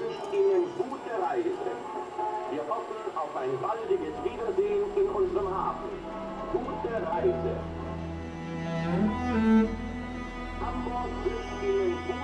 wünscht Ihnen gute Reise. Wir hoffen auf ein baldiges Wiedersehen in unserem Hafen. Gute Reise. Mhm. Hamburg wünscht Ihnen gute Reise.